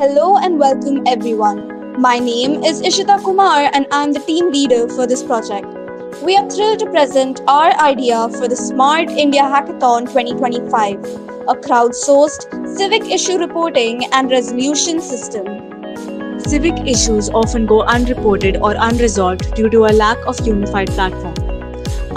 Hello and welcome everyone. My name is Ishita Kumar and I'm the team leader for this project. We are thrilled to present our idea for the Smart India Hackathon 2025, a crowdsourced civic issue reporting and resolution system. Civic issues often go unreported or unresolved due to a lack of unified platform.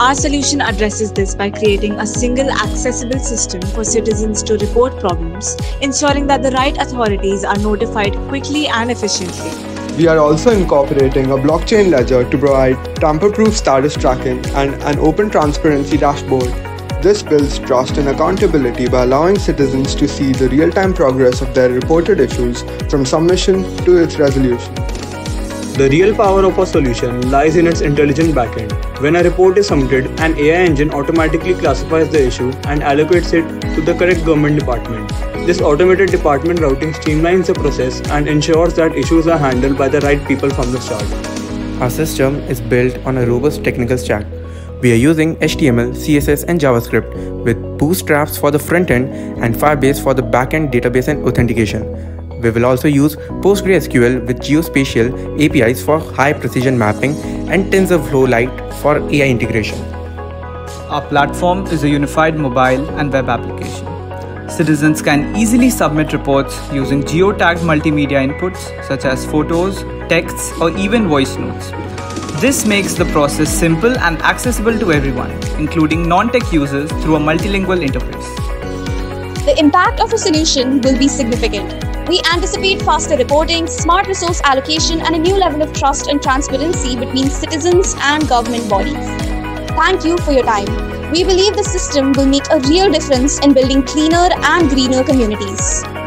Our solution addresses this by creating a single accessible system for citizens to report problems, ensuring that the right authorities are notified quickly and efficiently. We are also incorporating a blockchain ledger to provide tamper-proof status tracking and an open transparency dashboard. This builds trust and accountability by allowing citizens to see the real-time progress of their reported issues from submission to its resolution. The real power of our solution lies in its intelligent backend. When a report is submitted, an AI engine automatically classifies the issue and allocates it to the correct government department. This automated department routing streamlines the process and ensures that issues are handled by the right people from the start. Our system is built on a robust technical stack. We are using HTML, CSS, and JavaScript with bootstraps for the front end and Firebase for the backend database and authentication. We will also use PostgreSQL with geospatial APIs for high precision mapping and TensorFlow Lite for AI integration. Our platform is a unified mobile and web application. Citizens can easily submit reports using geotagged multimedia inputs such as photos, texts, or even voice notes. This makes the process simple and accessible to everyone, including non tech users through a multilingual interface. The impact of a solution will be significant. We anticipate faster reporting, smart resource allocation, and a new level of trust and transparency between citizens and government bodies. Thank you for your time. We believe the system will make a real difference in building cleaner and greener communities.